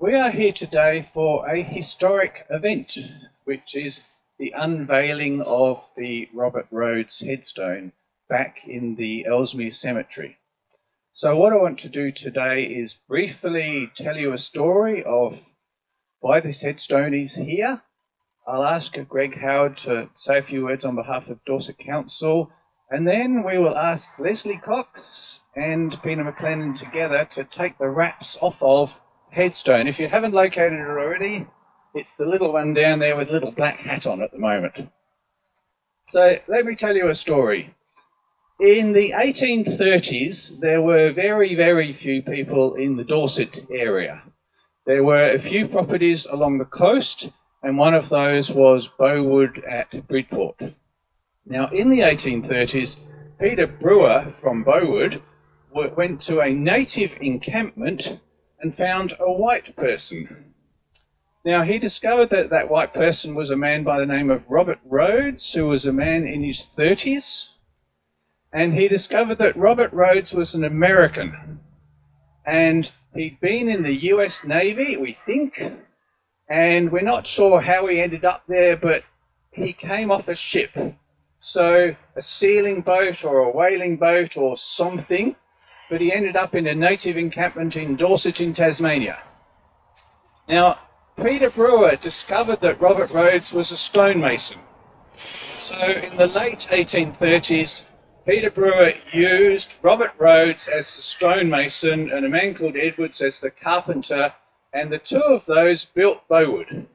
We are here today for a historic event, which is the unveiling of the Robert Rhodes headstone back in the Ellesmere Cemetery. So what I want to do today is briefly tell you a story of why this headstone is here. I'll ask Greg Howard to say a few words on behalf of Dorset Council, and then we will ask Leslie Cox and Peter McLennan together to take the wraps off of headstone. If you haven't located it already, it's the little one down there with a little black hat on at the moment. So let me tell you a story. In the 1830s, there were very, very few people in the Dorset area. There were a few properties along the coast, and one of those was Bowood at Bridport. Now, in the 1830s, Peter Brewer from Bowood went to a native encampment and found a white person. Now, he discovered that that white person was a man by the name of Robert Rhodes, who was a man in his 30s. And he discovered that Robert Rhodes was an American. And he'd been in the US Navy, we think. And we're not sure how he ended up there, but he came off a ship. So, a sealing boat or a whaling boat or something but he ended up in a native encampment in Dorset in Tasmania. Now, Peter Brewer discovered that Robert Rhodes was a stonemason. So in the late 1830s, Peter Brewer used Robert Rhodes as the stonemason and a man called Edwards as the carpenter, and the two of those built Bowood.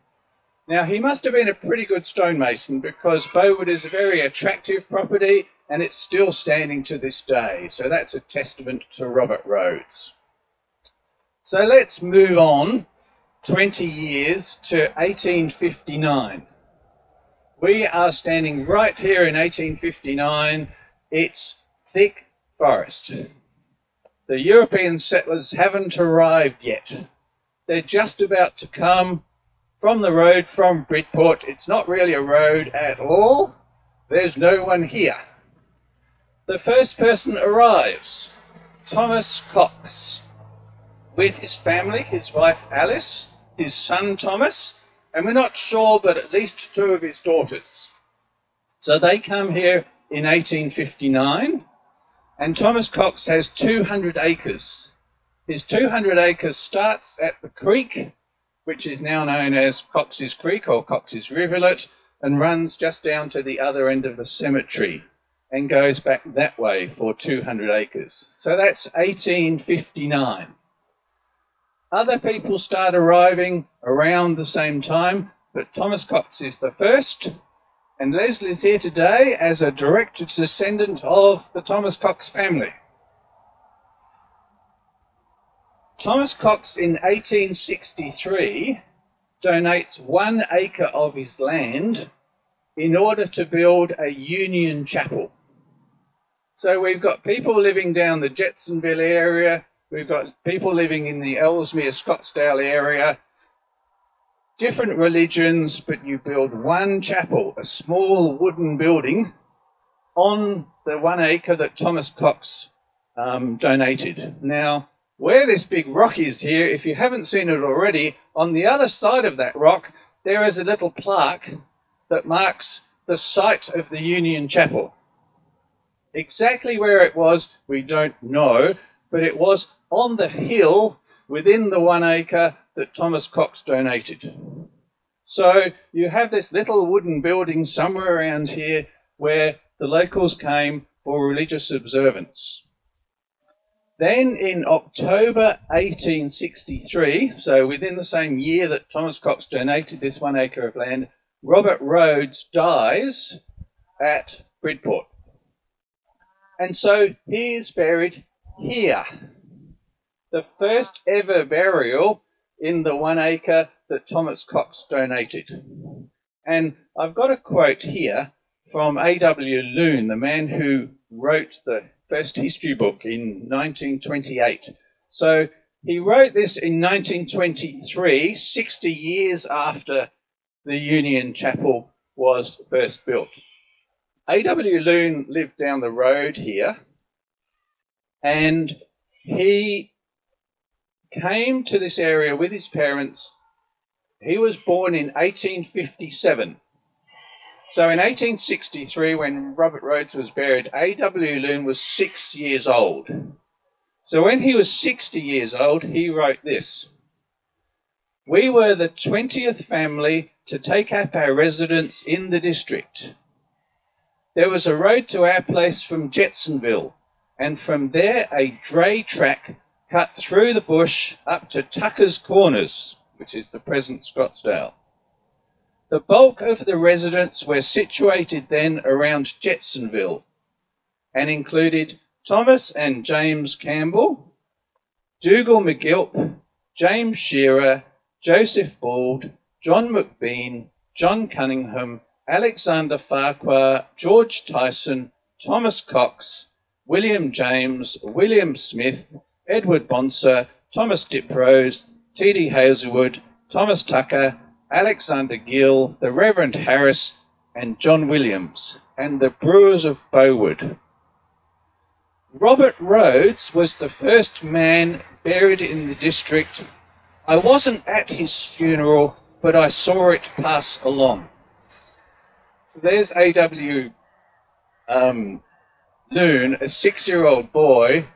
Now, he must have been a pretty good stonemason because Bowood is a very attractive property and it's still standing to this day. So that's a testament to Robert Rhodes. So let's move on 20 years to 1859. We are standing right here in 1859. It's thick forest. The European settlers haven't arrived yet. They're just about to come from the road from Bridport. It's not really a road at all. There's no one here. The first person arrives, Thomas Cox, with his family, his wife Alice, his son Thomas, and we're not sure, but at least two of his daughters. So they come here in 1859, and Thomas Cox has 200 acres. His 200 acres starts at the creek, which is now known as Cox's Creek or Cox's Rivulet, and runs just down to the other end of the cemetery and goes back that way for 200 acres. So that's 1859. Other people start arriving around the same time, but Thomas Cox is the first, and Leslie's here today as a direct descendant of the Thomas Cox family. Thomas Cox in 1863 donates one acre of his land in order to build a Union Chapel. So we've got people living down the Jetsonville area. We've got people living in the Ellesmere, Scottsdale area. Different religions, but you build one chapel, a small wooden building on the one acre that Thomas Cox um, donated. Now, where this big rock is here, if you haven't seen it already, on the other side of that rock, there is a little plaque that marks the site of the Union Chapel. Exactly where it was, we don't know, but it was on the hill within the one acre that Thomas Cox donated. So you have this little wooden building somewhere around here where the locals came for religious observance. Then in October 1863, so within the same year that Thomas Cox donated this one acre of land, Robert Rhodes dies at Bridport. And so he is buried here. The first ever burial in the one acre that Thomas Cox donated. And I've got a quote here from A.W. Loone, the man who wrote the first history book in 1928. So he wrote this in 1923, 60 years after the Union Chapel was first built. A.W. Loone lived down the road here, and he came to this area with his parents. He was born in 1857. So in 1863, when Robert Rhodes was buried, A.W. Loone was six years old. So when he was 60 years old, he wrote this. We were the 20th family to take up our residence in the district. There was a road to our place from Jetsonville, and from there a dray track cut through the bush up to Tucker's Corners, which is the present Scottsdale. The bulk of the residents were situated then around Jetsonville and included Thomas and James Campbell, Dougal McGilp, James Shearer, Joseph Bald, John McBean, John Cunningham, Alexander Farquhar, George Tyson, Thomas Cox, William James, William Smith, Edward Bonser, Thomas Diprose, T.D. Hazelwood, Thomas Tucker, Alexander Gill, the Reverend Harris, and John Williams, and the Brewers of Bowood. Robert Rhodes was the first man buried in the district. I wasn't at his funeral, but I saw it pass along. So there's A.W. Um, Loone, a six year old boy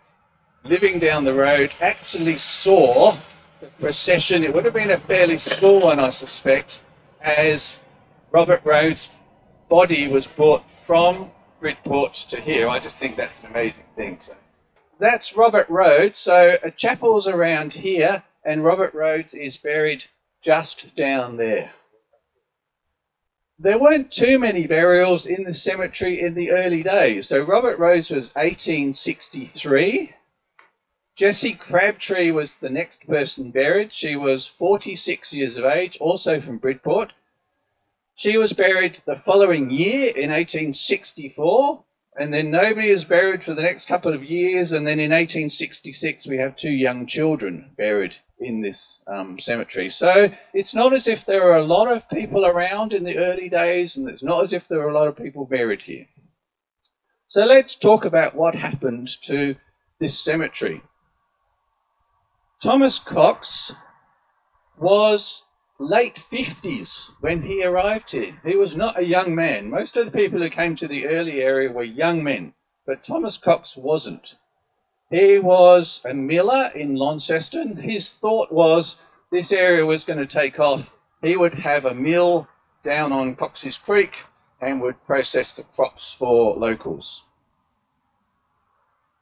living down the road, actually saw the procession. It would have been a fairly small one, I suspect, as Robert Rhodes' body was brought from Bridport to here. I just think that's an amazing thing. So that's Robert Rhodes. So a chapel's around here, and Robert Rhodes is buried just down there. There weren't too many burials in the cemetery in the early days. So Robert Rhodes was 1863. Jessie Crabtree was the next person buried. She was 46 years of age, also from Bridport. She was buried the following year in 1864, and then nobody is buried for the next couple of years, and then in 1866 we have two young children buried in this um, cemetery. So it's not as if there are a lot of people around in the early days, and it's not as if there are a lot of people buried here. So let's talk about what happened to this cemetery. Thomas Cox was late 50s when he arrived here. He was not a young man. Most of the people who came to the early area were young men, but Thomas Cox wasn't. He was a miller in Launceston. His thought was this area was going to take off. He would have a mill down on Cox's Creek and would process the crops for locals.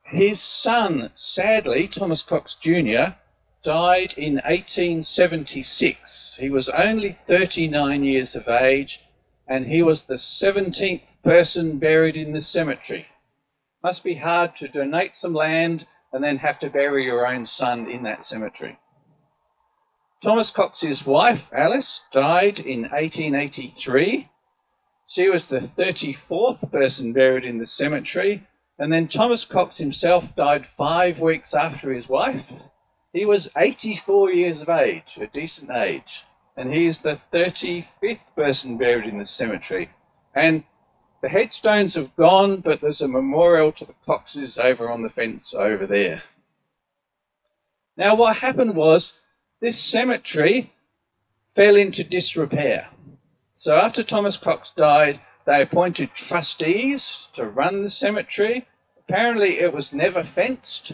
His son, sadly, Thomas Cox Jr., died in 1876. He was only 39 years of age and he was the 17th person buried in the cemetery. Must be hard to donate some land and then have to bury your own son in that cemetery. Thomas Cox's wife, Alice, died in 1883. She was the 34th person buried in the cemetery, and then Thomas Cox himself died five weeks after his wife. He was 84 years of age, a decent age, and he is the 35th person buried in the cemetery. And the headstones have gone, but there's a memorial to the Coxes over on the fence over there. Now, what happened was this cemetery fell into disrepair. So after Thomas Cox died, they appointed trustees to run the cemetery. Apparently, it was never fenced.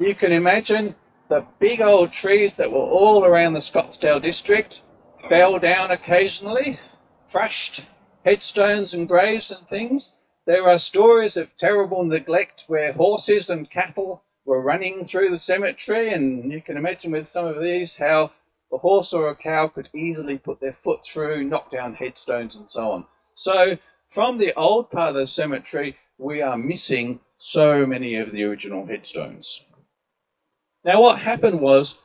You can imagine the big old trees that were all around the Scottsdale district fell down occasionally, crushed headstones and graves and things. There are stories of terrible neglect where horses and cattle were running through the cemetery, and you can imagine with some of these how a horse or a cow could easily put their foot through, knock down headstones, and so on. So, from the old part of the cemetery, we are missing so many of the original headstones. Now, what happened was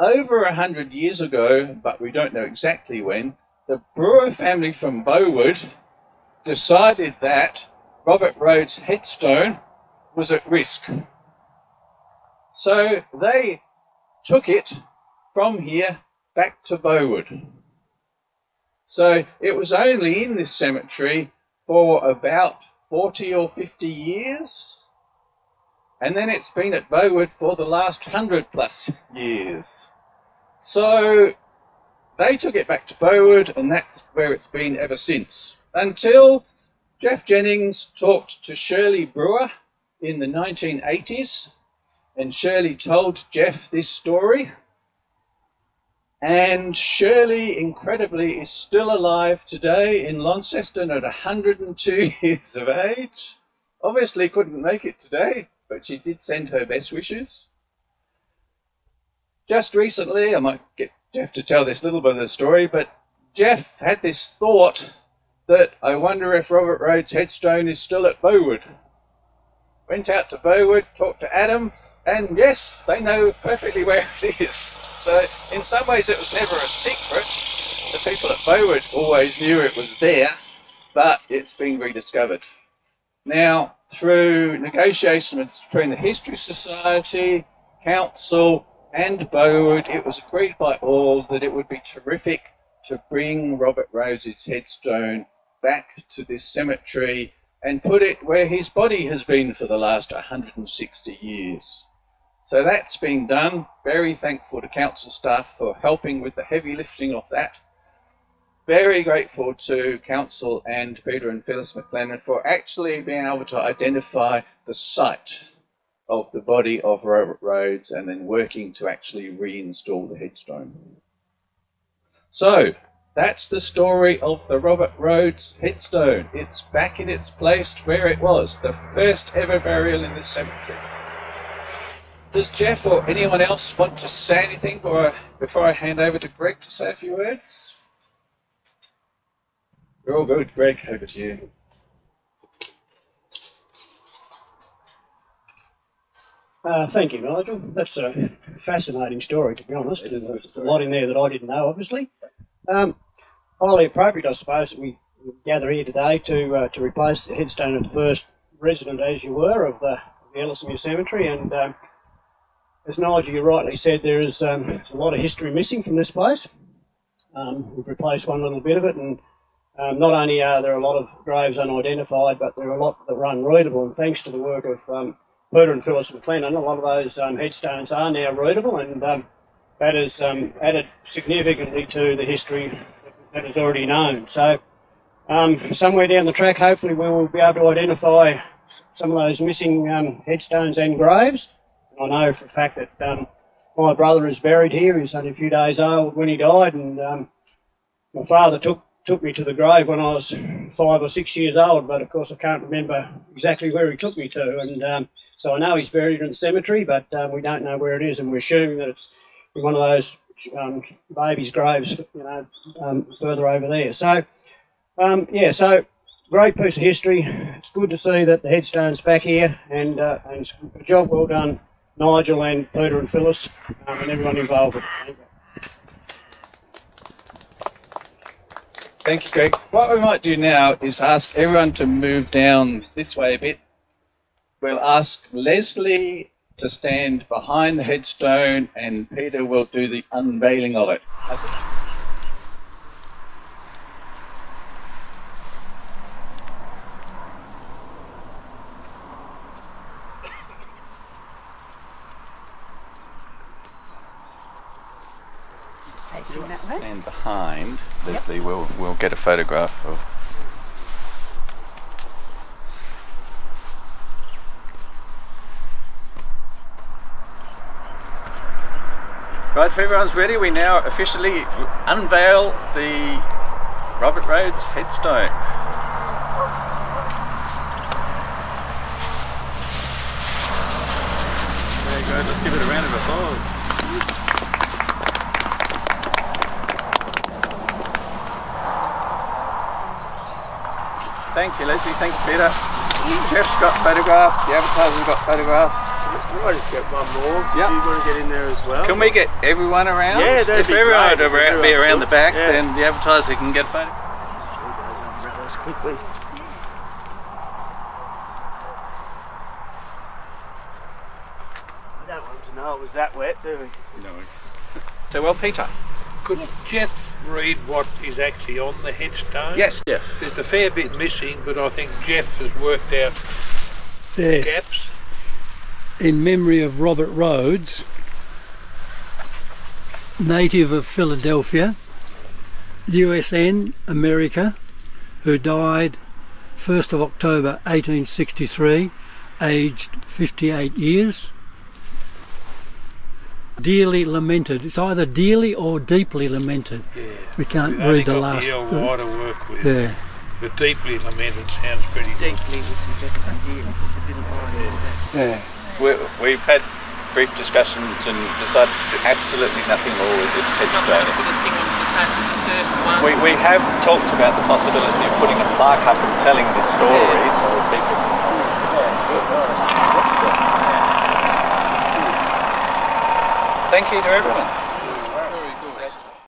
over a hundred years ago, but we don't know exactly when, the Brewer family from Bowood decided that Robert Rhodes' headstone was at risk. So they took it from here back to Bowood. So it was only in this cemetery for about 40 or 50 years and then it's been at Bowood for the last hundred plus years. So they took it back to Bowood, and that's where it's been ever since. Until Jeff Jennings talked to Shirley Brewer in the 1980s, and Shirley told Jeff this story. And Shirley, incredibly, is still alive today in Launceston at 102 years of age. Obviously, couldn't make it today, but she did send her best wishes. Just recently, I might get Jeff to tell this little bit of the story, but Jeff had this thought that I wonder if Robert Rhodes' headstone is still at Bowood. Went out to Bowood, talked to Adam, and yes, they know perfectly where it is. So, in some ways, it was never a secret. The people at Bowood always knew it was there, but it's been rediscovered. Now, through negotiations between the History Society, Council, and Bowood, it was agreed by all that it would be terrific to bring Robert Rhodes's headstone back to this cemetery and put it where his body has been for the last 160 years. So that's been done. Very thankful to council staff for helping with the heavy lifting of that. Very grateful to council and Peter and Phyllis McLennan for actually being able to identify the site of the body of Robert Rhodes and then working to actually reinstall the headstone. So, that's the story of the Robert Rhodes headstone. It's back in its place where it was, the first ever burial in this cemetery. Does Jeff or anyone else want to say anything before I, before I hand over to Greg to say a few words? You're all good. Greg, over to you. Uh, thank you, Nigel. That's a fascinating story, to be honest. There's a lot in there that I didn't know, obviously. Um, highly appropriate, I suppose, that we gather here today to uh, to replace the headstone of the first resident, as you were, of the, the Ellesmere Cemetery. And um, as Nigel you rightly said, there is um, a lot of history missing from this place. Um, we've replaced one little bit of it, and um, not only are there a lot of graves unidentified, but there are a lot that are unreadable. And thanks to the work of Peter and Phyllis McLennan, a lot of those um, headstones are now readable, and um, that has um, added significantly to the history that is already known. So, um, somewhere down the track, hopefully, we will be able to identify some of those missing um, headstones and graves. I know for a fact that um, my brother is buried here. He's only a few days old when he died, and my father took took me to the grave when I was five or six years old, but of course I can't remember exactly where he took me to. And um, so I know he's buried in the cemetery, but uh, we don't know where it is, and we're assuming that it's in one of those um, babies' graves, you know, um, further over there. So, um, yeah, so great piece of history. It's good to see that the headstone's back here, and, uh, and job well done, Nigel and Peter and Phyllis, um, and everyone involved. Thank you, Greg. What we might do now is ask everyone to move down this way a bit. We'll ask Leslie to stand behind the headstone and Peter will do the unveiling of it. Facing that way. And Leslie, we'll we'll get a photograph of. Right, if everyone's ready, we now officially unveil the Robert Rhodes headstone. There you go, let's give it a round of applause. Thank you, Leslie. Thank you, Peter. Jeff's got photographs. The advertiser's got photographs. We might just get one more. Yeah. You want to get in there as well? Can we get everyone around? Yeah, that'd If be everyone great. would around, be Everyone around the back, Yeah. then the advertiser can get a photo. Just throw those umbrellas quickly. I don't want them to know it was that wet, do we? No. So well, Peter. Could Jeff read what is actually on the headstone? Yes, Jeff. There's a fair bit missing, but I think Jeff has worked out Yes. gaps. in memory of Robert Rhodes, native of Philadelphia, USN, America, who died 1st of October 1863, aged 58 years. Dearly lamented. It's either dearly or deeply lamented. Yeah. We can't We've only read the got last. the L to work with. Yeah. But deeply lamented sounds pretty good. Deeply, which is better than dearly, because I didn't mind all that. Yeah. We, we've had brief discussions and decided to do absolutely nothing more with this Not going headstone. put thing on to the first one. We, we have talked about the possibility of putting a plaque up and telling the story so that people can Thank you to everyone.